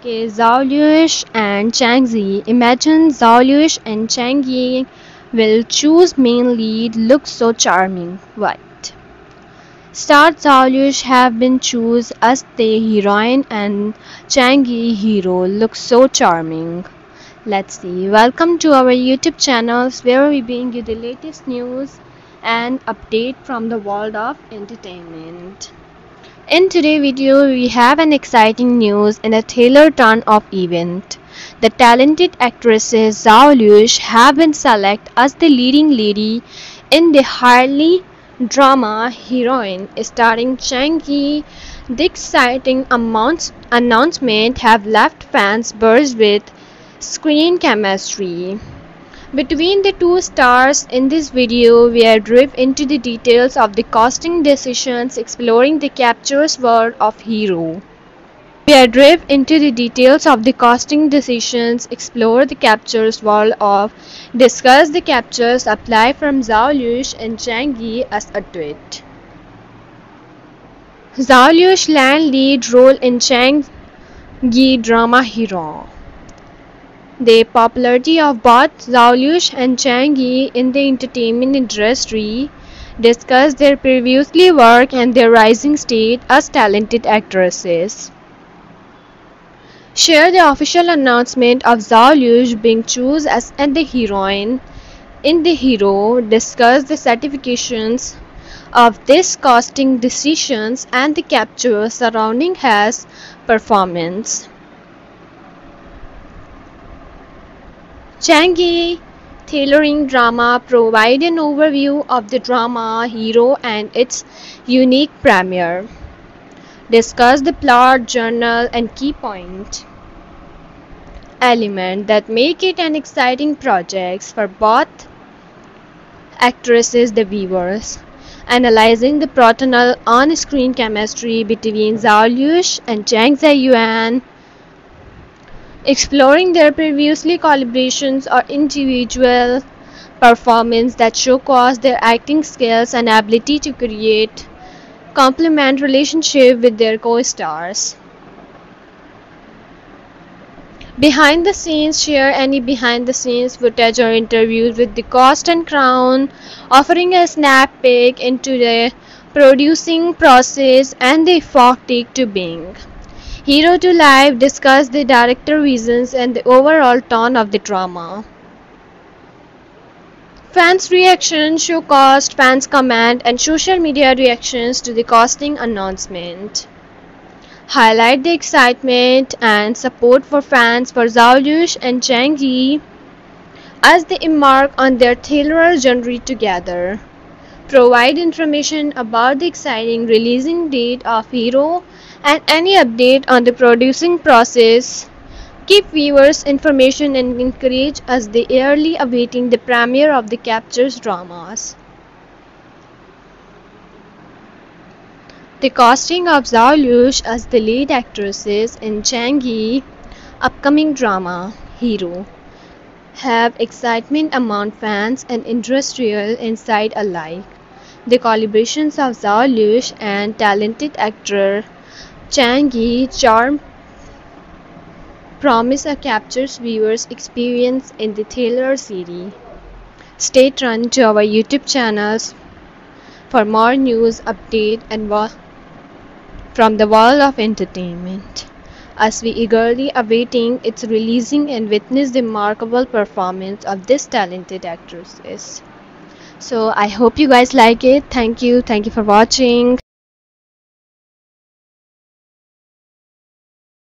Okay, Zhao and Chang Zi. Imagine Zhao Lusi and Cheng Yi will choose main lead. Looks so charming. What? Star Zhao Lusi have been choose as the heroine and Cheng Yi hero. Looks so charming. Let's see. Welcome to our YouTube channels where we bring you the latest news and update from the world of entertainment. In today's video, we have an exciting news in a Taylor turn of event. The talented actresses Zhao Lusi have been selected as the leading lady in the highly drama heroine starring Cheng Yi. The exciting amounts, announcement have left fans buzzed with screen chemistry. Between the two stars in this video, we are dive into the details of the casting decisions exploring the captures world of Hero. We are dive into the details of the casting decisions, explore the captures world of, discuss the captures apply from Zhao Lusi and Cheng Yi as a duet. Zhao Lusi land lead role in Cheng Yi drama Hero. The popularity of both Zhao Lusi and Cheng Yi in the entertainment industry discuss their previously work and their rising state as talented actresses. Share the official announcement of Zhao Lusi being chosen as and the heroine in The Hero, discuss the certifications of this casting decisions and the capture surrounding his performance. Cheng Yi tailoring drama provide an overview of the drama hero and its unique premiere. Discuss the plot, journal and key point element that make it an exciting project for both actresses the viewers. Analyzing the protonal on-screen chemistry between Zhao Lusi and Zhang Ziyuan exploring their previously collaborations or individual performance that showcase their acting skills and ability to create complement relationship with their co-stars. Behind the scenes share any behind the scenes footage or interviews with the cast and crown, offering a snap peek into the producing process and the effort take to being. Hero to Life discussed the director visions and the overall tone of the drama. Fans' reactions reaction showcased fans' comment and social media reactions to the casting announcement. Highlight the excitement and support for fans for Zhao Lusi and Cheng Yi as they embark on their Taylor journey together. Provide information about the exciting releasing date of Hero and any update on the producing process. Keep viewers information and encourage as they eagerly awaiting the premiere of the Captures dramas. The casting of Zhao Lusi as the lead actresses in Cheng Yi upcoming drama Hero have excitement among fans and industrial inside alike. The collaborations of Zhao Lusi and talented actor Cheng Yi charm promise a captures viewers experience in the Taylor series. Stay tuned to our YouTube channels for more news, update and from the world of entertainment. As we eagerly awaiting its releasing and witness the remarkable performance of this talented actresses. So I hope you guys like it. Thank you. Thank you for watching.